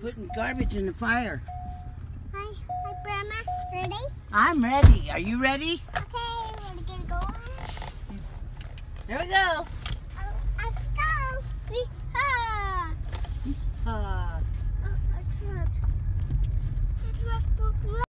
putting garbage in the fire. Hi, hi, Grandma. Ready? I'm ready. Are you ready? Okay, we're gonna go. Here we go. Oh, let's go. We go. We go.